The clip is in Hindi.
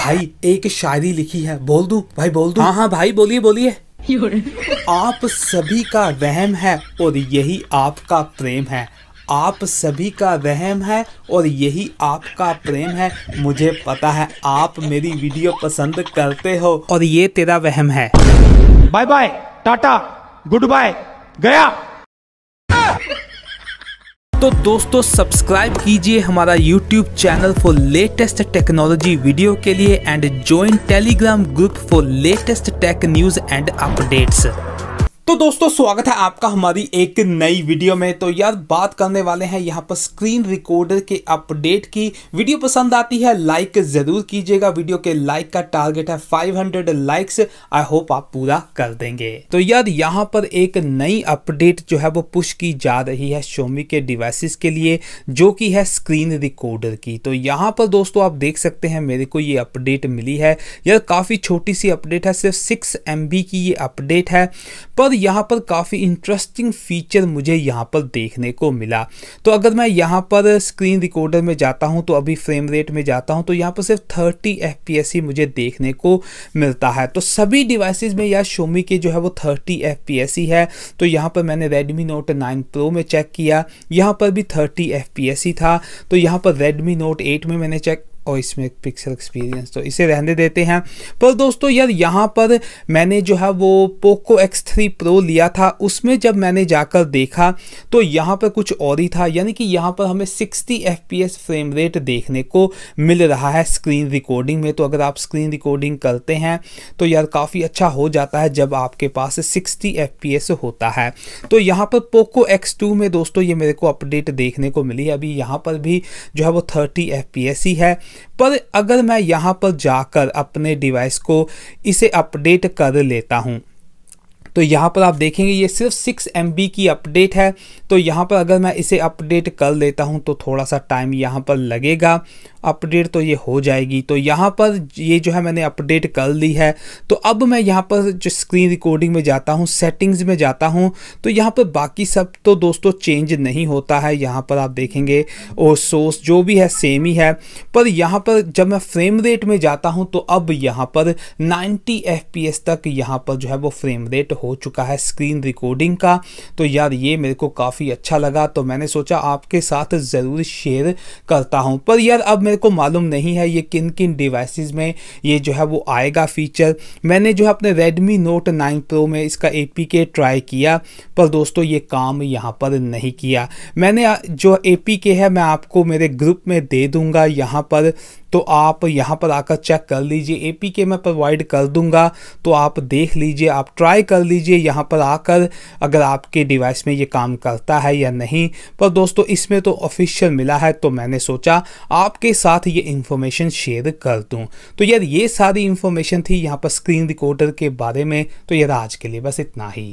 भाई एक शायरी लिखी है बोल दू? भाई बोल दू? हाँ हाँ भाई बोलिए बोलिए। आप सभी का वहम है और यही आपका प्रेम है। आप सभी का वहम है और यही आपका प्रेम है। मुझे पता है आप मेरी वीडियो पसंद करते हो और ये तेरा वहम है। Bye bye tata good bye गया। तो दोस्तों सब्सक्राइब कीजिए हमारा YouTube channel for latest technology video के लिए and join Telegram group for latest tech news and updates तो दोस्तों, स्वागत है आपका हमारी एक नई वीडियो में। तो यार, बात करने वाले हैं यहाँ पर स्क्रीन रिकॉर्डर के अपडेट की। वीडियो पसंद आती है लाइक ज़रूर कीजिएगा। वीडियो के लाइक का टारगेट है 500 लाइक्स आई होप आप पूरा कर देंगे। तो यार, यहाँ पर एक नई अपडेट जो है, वो पुश की जा रही है शोमी के डिवाइसिस के लिए, जो कि है स्क्रीन रिकॉर्डर की। तो यहाँ पर दोस्तों, आप देख सकते हैं, मेरे को ये अपडेट मिली है। यार, काफ़ी छोटी सी अपडेट है, सिर्फ़ सिक्स एम की ये अपडेट है। पर और यहाँ पर काफ़ी इंटरेस्टिंग फीचर मुझे यहाँ पर देखने को मिला। तो अगर मैं यहाँ पर स्क्रीन रिकॉर्डर में जाता हूँ तो अभी फ्रेम रेट में जाता हूँ तो यहाँ पर सिर्फ़ 30 एफपीएस ही मुझे देखने को मिलता है। तो सभी डिवाइसेस में या शोमी के जो है वो 30 एफपीएस ही है। तो यहाँ पर मैंने रेडमी नोट 9 प्रो में चेक किया। यहाँ पर भी 30 एफ़ ही था। तो यहाँ पर रेडमी नोट एट में मैंने चेक और इसमें पिक्सल एक्सपीरियंस तो इसे रहने देते हैं। पर दोस्तों, यार, यहाँ पर मैंने जो है वो पोको X3 Pro लिया था। उसमें जब मैंने जाकर देखा तो यहाँ पर कुछ और ही था। यानी कि यहाँ पर हमें 60 FPS फ्रेम रेट देखने को मिल रहा है स्क्रीन रिकॉर्डिंग में। तो अगर आप स्क्रीन रिकॉर्डिंग करते हैं तो यार, काफ़ी अच्छा हो जाता है जब आपके पास सिक्सटी एफ़ होता है। तो यहाँ पर पोको एक्स में दोस्तों, ये मेरे को अपडेट देखने को मिली अभी यहाँ पर भी जो है वो थर्टी एफ़ ही है। पर अगर मैं यहाँ पर जाकर अपने डिवाइस को इसे अपडेट कर लेता हूँ तो यहाँ पर आप देखेंगे ये सिर्फ़ सिक्स एम की अपडेट है तो यहाँ पर अगर मैं इसे अपडेट कर लेता हूँ तो थोड़ा सा टाइम यहाँ पर लगेगा अपडेट तो ये हो जाएगी तो यहाँ पर ये जो है मैंने अपडेट कर ली है तो अब मैं यहाँ पर जो स्क्रीन रिकॉर्डिंग में जाता हूँ सेटिंग्स में जाता हूँ तो यहाँ पर बाकी सब तो दोस्तों चेंज नहीं होता है यहाँ पर आप देखेंगे और सोर्स जो भी है सेम ही है पर यहाँ पर जब मैं फ्रेम रेट में जाता हूँ तो अब यहाँ पर 90 एफ़ तक यहाँ पर जो है वो फ्रेम रेट हो चुका है स्क्रीन रिकॉर्डिंग का। तो यार ये मेरे को काफ़ी अच्छा लगा तो मैंने सोचा आपके साथ ज़रूर शेयर करता हूँ। पर यार अब मेरे को मालूम नहीं है ये किन किन डिवाइसेस में ये जो है वो आएगा फीचर मैंने जो है अपने रेडमी नोट नाइन प्रो में इसका APK ट्राई किया, पर दोस्तों ये काम यहाँ पर नहीं किया। मैंने जो APK है मैं आपको मेरे ग्रुप में दे दूँगा, यहाँ पर तो आप यहाँ पर आकर चेक कर लीजिए। ए पी के मैं प्रोवाइड कर दूँगा तो आप देख लीजिए, आप ट्राई कर लीजिए यहाँ पर आकर, अगर आपके डिवाइस में ये काम करता है या नहीं। पर दोस्तों, इसमें तो ऑफिशियल मिला है तो मैंने सोचा आपके साथ ये इन्फॉर्मेशन शेयर कर दूँ। तो यार, ये सारी इन्फॉर्मेशन थी यहाँ पर स्क्रीन रिकॉर्डर के बारे में। तो यार, आज के लिए बस इतना ही।